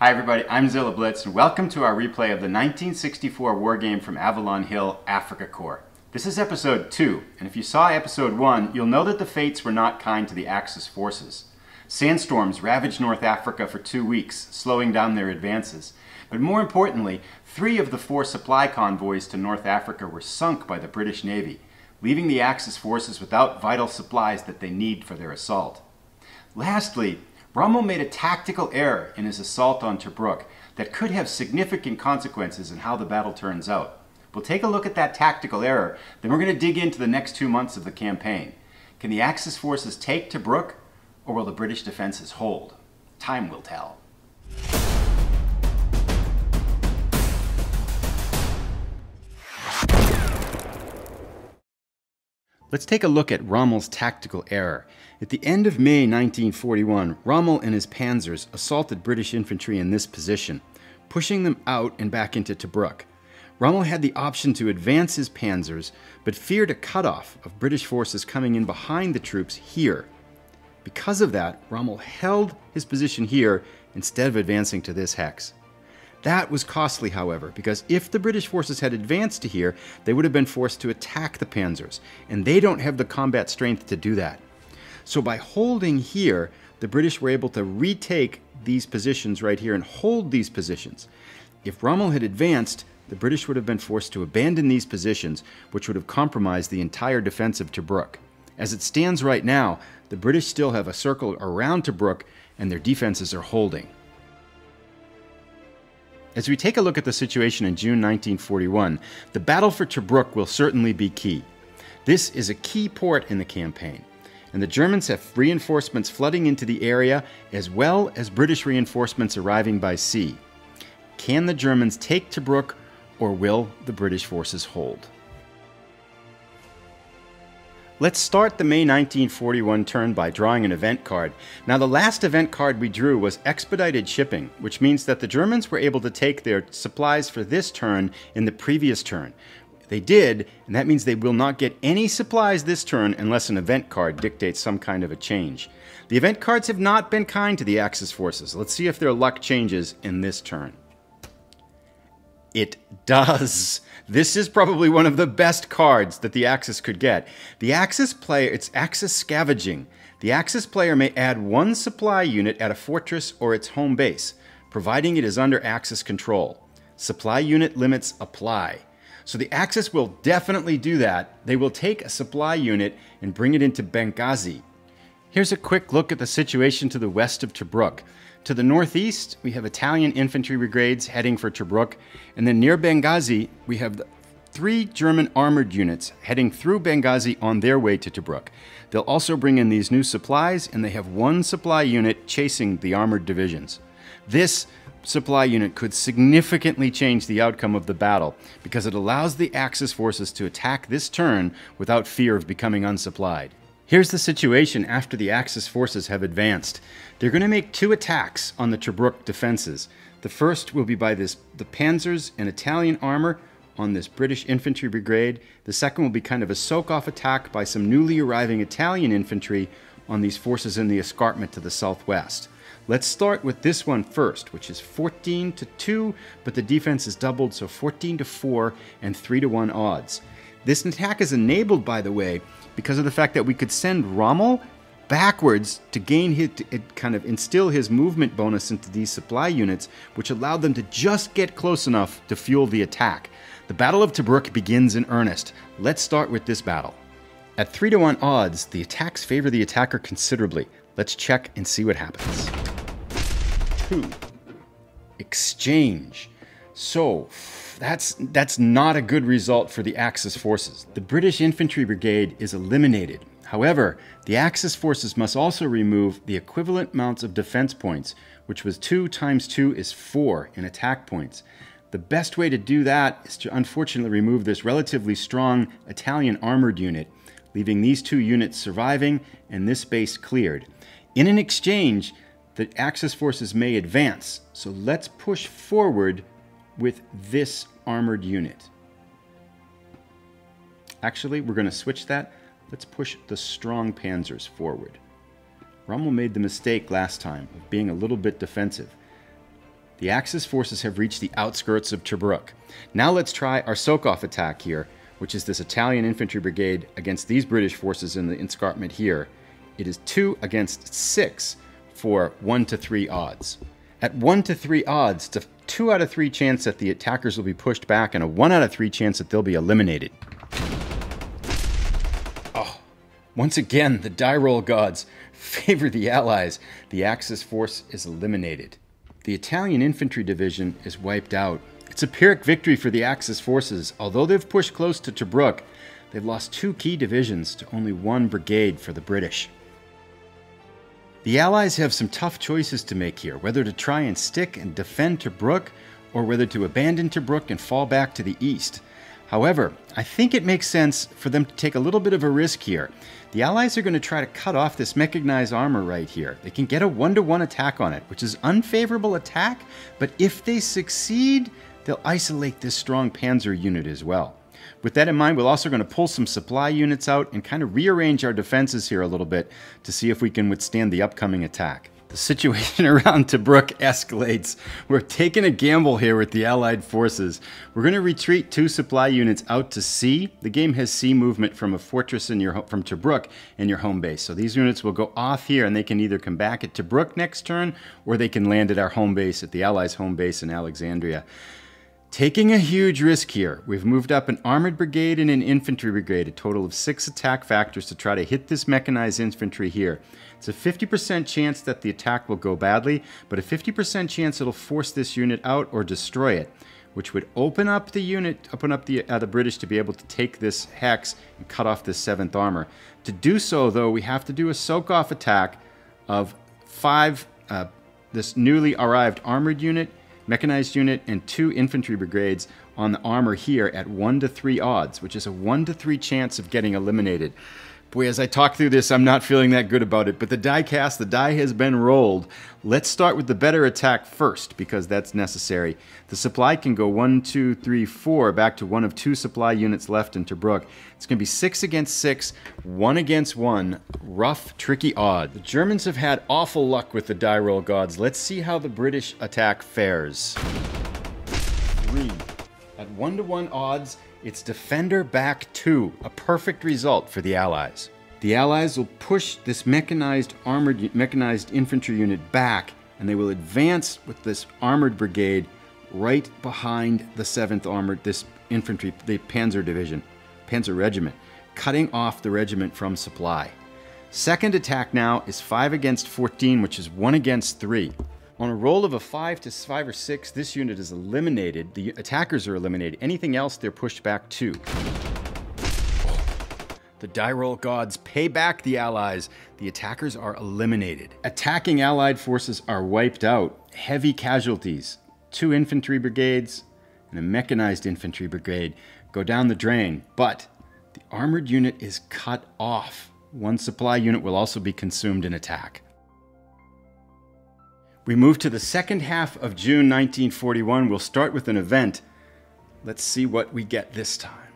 Hi everybody, I'm Zilla Blitz and welcome to our replay of the 1964 war game from Avalon Hill, Afrika Korps. This is episode 2, and if you saw episode 1, you'll know that the fates were not kind to the Axis forces. Sandstorms ravaged North Africa for two weeks, slowing down their advances. But more importantly, three of the four supply convoys to North Africa were sunk by the British Navy, leaving the Axis forces without vital supplies that they need for their assault. Lastly, Rommel made a tactical error in his assault on Tobruk that could have significant consequences in how the battle turns out. We'll take a look at that tactical error, then we're going to dig into the next two months of the campaign. Can the Axis forces take Tobruk, or will the British defenses hold? Time will tell. Let's take a look at Rommel's tactical error. At the end of May 1941, Rommel and his panzers assaulted British infantry in this position, pushing them out and back into Tobruk. Rommel had the option to advance his panzers, but feared a cutoff of British forces coming in behind the troops here. Because of that, Rommel held his position here instead of advancing to this hex. That was costly, however, because if the British forces had advanced to here, they would have been forced to attack the panzers, and they don't have the combat strength to do that. So by holding here, the British were able to retake these positions right here and hold these positions. If Rommel had advanced, the British would have been forced to abandon these positions, which would have compromised the entire defense of Tobruk. As it stands right now, the British still have a circle around Tobruk, and their defenses are holding. As we take a look at the situation in June 1941, the battle for Tobruk will certainly be key. This is a key port in the campaign, and the Germans have reinforcements flooding into the area as well as British reinforcements arriving by sea. Can the Germans take Tobruk or will the British forces hold? Let's start the May 1941 turn by drawing an event card. Now the last event card we drew was expedited shipping, which means that the Germans were able to take their supplies for this turn in the previous turn. They did, and that means they will not get any supplies this turn unless an event card dictates some kind of a change. The event cards have not been kind to the Axis forces. Let's see if their luck changes in this turn. It does. This is probably one of the best cards that the Axis could get. The Axis player, it's Axis scavenging. The Axis player may add one supply unit at a fortress or its home base, providing it is under Axis control. Supply unit limits apply. So the Axis will definitely do that. They will take a supply unit and bring it into Benghazi. Here's a quick look at the situation to the west of Tobruk. To the northeast, we have Italian infantry brigades heading for Tobruk, and then near Benghazi, we have three German armored units heading through Benghazi on their way to Tobruk. They'll also bring in these new supplies, and they have one supply unit chasing the armored divisions. This supply unit could significantly change the outcome of the battle because it allows the Axis forces to attack this turn without fear of becoming unsupplied. Here's the situation after the Axis forces have advanced. They're going to make two attacks on the Tobruk defenses. The first will be by this, the Panzers and Italian armor on this British infantry brigade. The second will be kind of a soak-off attack by some newly arriving Italian infantry on these forces in the escarpment to the southwest. Let's start with this one first, which is 14 to 2, but the defense is doubled, so 14 to 4 and 3 to 1 odds. This attack is enabled, by the way, because of the fact that we could send Rommel backwards to gain his, to kind of instill his movement bonus into these supply units, which allowed them to just get close enough to fuel the attack. The Battle of Tobruk begins in earnest. Let's start with this battle. At 3 to 1 odds, the attacks favor the attacker considerably. Let's check and see what happens. 2. Exchange. So, that's, that's not a good result for the Axis forces. The British Infantry Brigade is eliminated. However, the Axis forces must also remove the equivalent amounts of defense points, which was 2 times 2 is 4 in attack points. The best way to do that is to unfortunately remove this relatively strong Italian armored unit, leaving these two units surviving and this base cleared. In an exchange, the Axis forces may advance, so let's push forward with this armored unit. Actually, we're going to switch that. Let's push the strong panzers forward. Rommel made the mistake last time of being a little bit defensive. The Axis forces have reached the outskirts of Tobruk. Now let's try our soak-off attack here, which is this Italian infantry brigade against these British forces in the escarpment here. It is 2 against 6 for 1 to 3 odds. At 1 to 3 odds, it's 2 out of 3 chance that the attackers will be pushed back and a 1 out of 3 chance that they'll be eliminated. Oh, once again, the die roll gods favor the Allies. The Axis force is eliminated. The Italian infantry division is wiped out. It's a Pyrrhic victory for the Axis forces. Although they've pushed close to Tobruk, they've lost two key divisions to only one brigade for the British. The Allies have some tough choices to make here whether to try and stick and defend Tobruk, or whether to abandon Tobruk and fall back to the east. However, I think it makes sense for them to take a little bit of a risk here. The Allies are going to try to cut off this mechanized armor right here. They can get a one to one attack on it, which is unfavorable attack, but if they succeed, they'll isolate this strong panzer unit as well. With that in mind, we're also going to pull some supply units out and kind of rearrange our defenses here a little bit to see if we can withstand the upcoming attack. The situation around Tobruk escalates. We're taking a gamble here with the Allied forces. We're going to retreat two supply units out to sea. The game has sea movement from a fortress in your from Tobruk in your home base. So these units will go off here and they can either come back at Tobruk next turn or they can land at our home base at the Allies' home base in Alexandria. Taking a huge risk here, we've moved up an armored brigade and an infantry brigade, a total of six attack factors to try to hit this mechanized infantry here. It's a 50% chance that the attack will go badly, but a 50% chance it'll force this unit out or destroy it, which would open up the unit, open up the, uh, the British to be able to take this hex and cut off this 7th armor. To do so, though, we have to do a soak-off attack of five, uh, this newly arrived armored unit mechanized unit, and two infantry brigades on the armor here at 1 to 3 odds, which is a 1 to 3 chance of getting eliminated. Boy, as I talk through this, I'm not feeling that good about it, but the die cast, the die has been rolled. Let's start with the better attack first, because that's necessary. The supply can go one, two, three, four, back to one of two supply units left in Tobruk. It's going to be six against six, one against one. Rough, tricky odd. The Germans have had awful luck with the die roll gods. Let's see how the British attack fares. Three. At one to one odds, it's Defender back 2, a perfect result for the Allies. The Allies will push this mechanized armored mechanized infantry unit back and they will advance with this armored brigade right behind the 7th armored this infantry the Panzer division, Panzer regiment, cutting off the regiment from supply. Second attack now is 5 against 14, which is 1 against 3. On a roll of a 5 to 5 or 6, this unit is eliminated. The attackers are eliminated. Anything else, they're pushed back to. The die roll gods pay back the allies. The attackers are eliminated. Attacking allied forces are wiped out. Heavy casualties. Two infantry brigades and a mechanized infantry brigade go down the drain, but the armored unit is cut off. One supply unit will also be consumed in attack. We move to the second half of June 1941. We'll start with an event. Let's see what we get this time.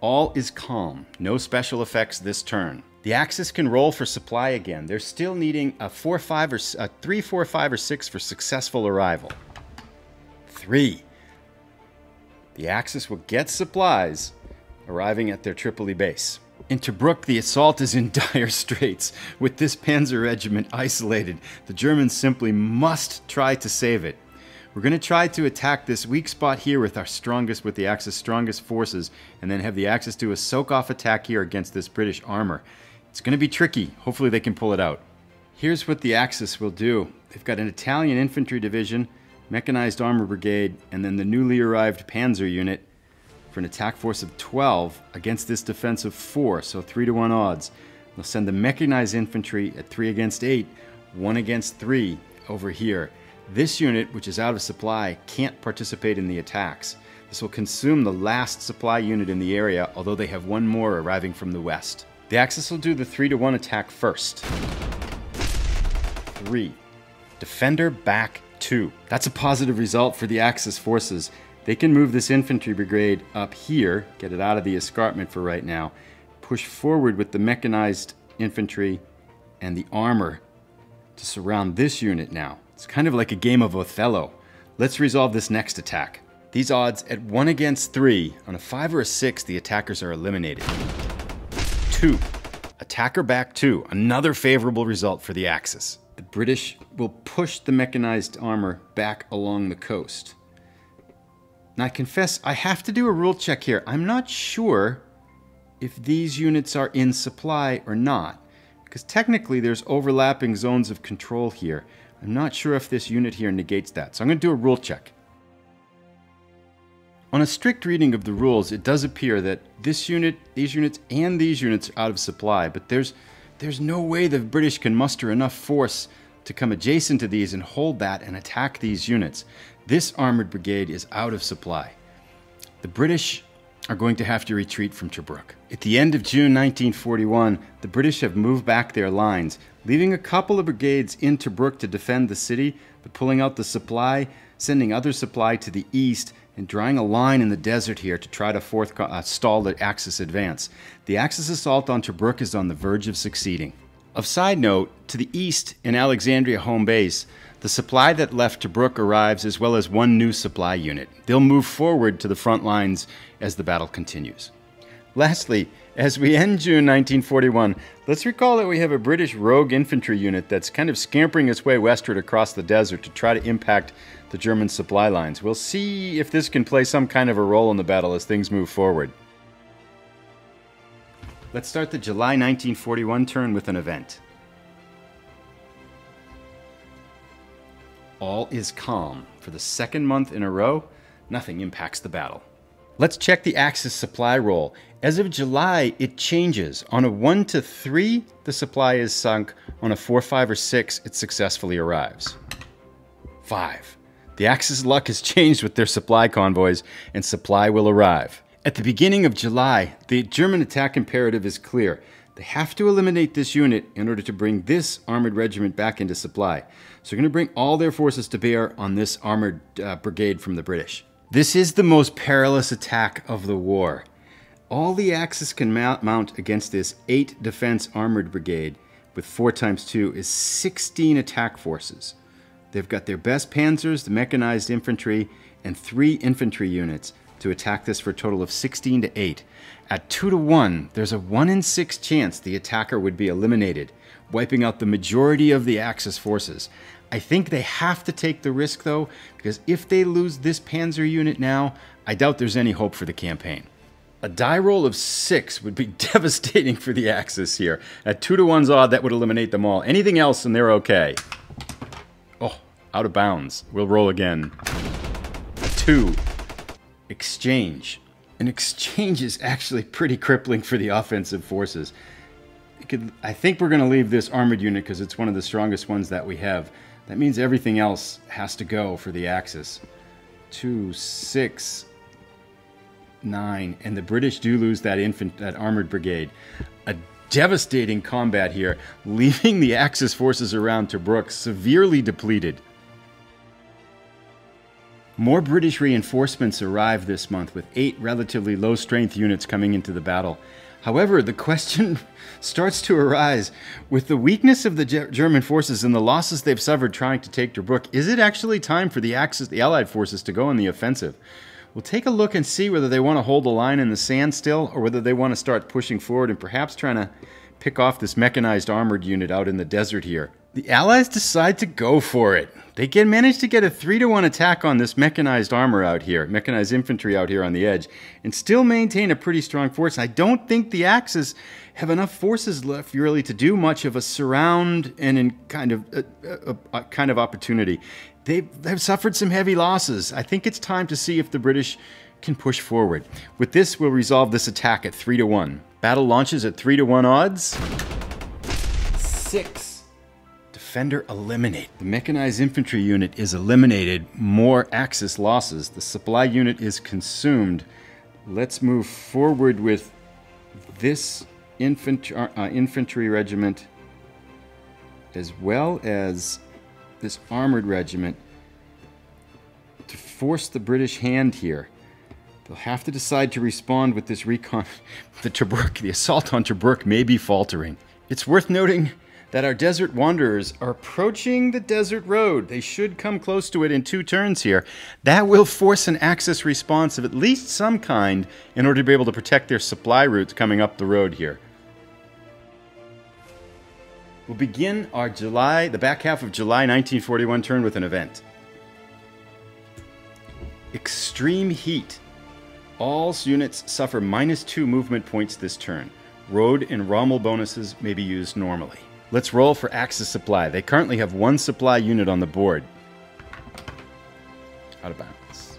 All is calm, no special effects this turn. The Axis can roll for supply again. They're still needing a 4 5 or a 3 4 5 or 6 for successful arrival. 3. The Axis will get supplies arriving at their Tripoli base. In Tobruk, the assault is in dire straits. With this panzer regiment isolated, the Germans simply must try to save it. We're going to try to attack this weak spot here with our strongest, with the Axis strongest forces, and then have the Axis do a soak-off attack here against this British armor. It's going to be tricky. Hopefully they can pull it out. Here's what the Axis will do. They've got an Italian infantry division, mechanized armor brigade, and then the newly arrived panzer unit, for an attack force of 12 against this defense of 4, so 3 to 1 odds. They'll send the mechanized infantry at 3 against 8, 1 against 3 over here. This unit, which is out of supply, can't participate in the attacks. This will consume the last supply unit in the area, although they have one more arriving from the west. The Axis will do the 3 to 1 attack first. 3. Defender back 2. That's a positive result for the Axis forces. They can move this infantry brigade up here, get it out of the escarpment for right now, push forward with the mechanized infantry and the armor to surround this unit now. It's kind of like a game of Othello. Let's resolve this next attack. These odds at 1 against 3, on a 5 or a 6, the attackers are eliminated. 2. Attacker back 2, another favorable result for the Axis. The British will push the mechanized armor back along the coast. Now, I confess I have to do a rule check here. I'm not sure if these units are in supply or not, because technically there's overlapping zones of control here. I'm not sure if this unit here negates that, so I'm going to do a rule check. On a strict reading of the rules, it does appear that this unit, these units, and these units are out of supply, but there's, there's no way the British can muster enough force to come adjacent to these and hold that and attack these units. This armored brigade is out of supply. The British are going to have to retreat from Tobruk. At the end of June 1941, the British have moved back their lines, leaving a couple of brigades in Tobruk to defend the city, but pulling out the supply, sending other supply to the east, and drawing a line in the desert here to try to uh, stall the Axis advance. The Axis assault on Tobruk is on the verge of succeeding. Of side note, to the east in Alexandria home base, the supply that left Tobruk arrives as well as one new supply unit. They'll move forward to the front lines as the battle continues. Lastly, as we end June 1941, let's recall that we have a British rogue infantry unit that's kind of scampering its way westward across the desert to try to impact the German supply lines. We'll see if this can play some kind of a role in the battle as things move forward. Let's start the July 1941 turn with an event. All is calm. For the second month in a row, nothing impacts the battle. Let's check the Axis supply roll. As of July, it changes. On a 1 to 3, the supply is sunk. On a 4, 5, or 6, it successfully arrives. 5. The Axis luck has changed with their supply convoys, and supply will arrive. At the beginning of July, the German attack imperative is clear. They have to eliminate this unit in order to bring this armored regiment back into supply. So they're going to bring all their forces to bear on this armored uh, brigade from the British. This is the most perilous attack of the war. All the Axis can mount against this 8 defense armored brigade with 4 times 2 is 16 attack forces. They've got their best panzers, the mechanized infantry, and 3 infantry units to attack this for a total of 16 to 8. At 2 to 1, there's a 1 in 6 chance the attacker would be eliminated, wiping out the majority of the Axis forces. I think they have to take the risk though, because if they lose this Panzer unit now, I doubt there's any hope for the campaign. A die roll of six would be devastating for the Axis here. At two to one's odd, that would eliminate them all. Anything else, and they're okay. Oh, out of bounds. We'll roll again. Two. Exchange. An exchange is actually pretty crippling for the offensive forces. Could, I think we're going to leave this armored unit because it's one of the strongest ones that we have. That means everything else has to go for the Axis. Two, six, nine, and the British do lose that infant, that armored brigade. A devastating combat here, leaving the Axis forces around Tobruk severely depleted. More British reinforcements arrived this month, with eight relatively low strength units coming into the battle. However, the question starts to arise with the weakness of the German forces and the losses they've suffered trying to take Tobruk. Is it actually time for the Axis, the Allied forces, to go on the offensive? We'll take a look and see whether they want to hold the line in the sand still, or whether they want to start pushing forward and perhaps trying to pick off this mechanized armored unit out in the desert here. The Allies decide to go for it. They can manage to get a 3 to 1 attack on this mechanized armor out here, mechanized infantry out here on the edge, and still maintain a pretty strong force. I don't think the Axis have enough forces left really to do much of a surround and in kind of a, a, a kind of opportunity. They've, they've suffered some heavy losses. I think it's time to see if the British can push forward. With this, we'll resolve this attack at 3 to 1. Battle launches at 3 to 1 odds. 6 Defender eliminate. The mechanized infantry unit is eliminated. More Axis losses. The supply unit is consumed. Let's move forward with this infantry, uh, infantry regiment as well as this armored regiment to force the British hand here. They'll have to decide to respond with this recon. The Tobruk, the assault on Tobruk may be faltering. It's worth noting that our desert wanderers are approaching the desert road. They should come close to it in two turns here. That will force an Axis response of at least some kind in order to be able to protect their supply routes coming up the road here. We'll begin our July, the back half of July 1941 turn with an event. Extreme heat. All units suffer minus two movement points this turn. Road and Rommel bonuses may be used normally. Let's roll for Axis Supply. They currently have one supply unit on the board. Out of bounds.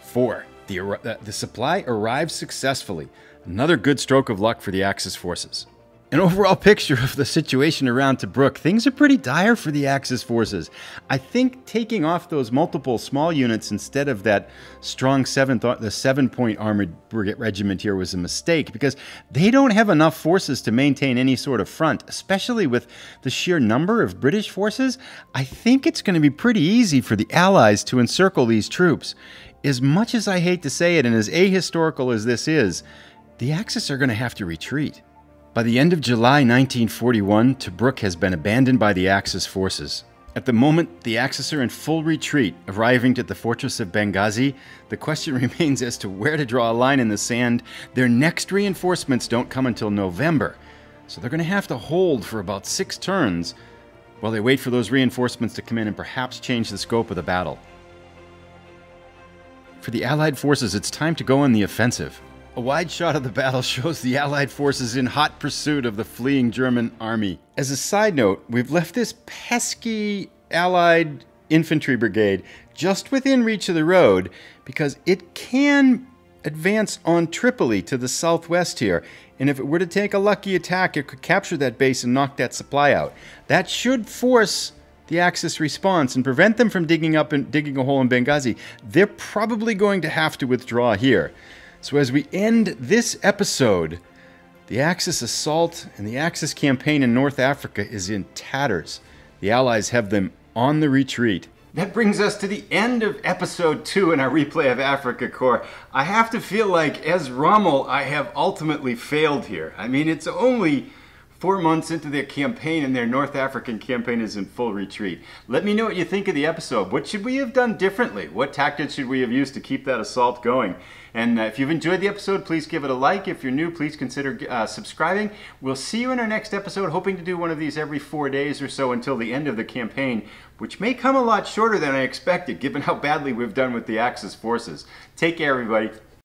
Four. The, the supply arrives successfully. Another good stroke of luck for the Axis forces an overall picture of the situation around Tobruk, things are pretty dire for the Axis forces. I think taking off those multiple small units instead of that strong seventh, uh, the seven-point armored regiment here was a mistake because they don't have enough forces to maintain any sort of front, especially with the sheer number of British forces. I think it's going to be pretty easy for the Allies to encircle these troops. As much as I hate to say it, and as ahistorical as this is, the Axis are going to have to retreat. By the end of July 1941, Tobruk has been abandoned by the Axis forces. At the moment, the Axis are in full retreat, arriving at the fortress of Benghazi. The question remains as to where to draw a line in the sand. Their next reinforcements don't come until November, so they're going to have to hold for about six turns while they wait for those reinforcements to come in and perhaps change the scope of the battle. For the Allied forces, it's time to go on the offensive. A wide shot of the battle shows the Allied forces in hot pursuit of the fleeing German army. As a side note, we've left this pesky Allied infantry brigade just within reach of the road because it can advance on Tripoli to the southwest here. And if it were to take a lucky attack, it could capture that base and knock that supply out. That should force the Axis response and prevent them from digging up and digging a hole in Benghazi. They're probably going to have to withdraw here. So, as we end this episode, the Axis assault and the Axis campaign in North Africa is in tatters. The Allies have them on the retreat. That brings us to the end of episode two in our replay of Afrika Korps. I have to feel like, as Rommel, I have ultimately failed here. I mean, it's only Four months into their campaign and their North African campaign is in full retreat. Let me know what you think of the episode. What should we have done differently? What tactics should we have used to keep that assault going? And uh, if you've enjoyed the episode, please give it a like. If you're new, please consider uh, subscribing. We'll see you in our next episode, hoping to do one of these every four days or so until the end of the campaign, which may come a lot shorter than I expected, given how badly we've done with the Axis forces. Take care, everybody.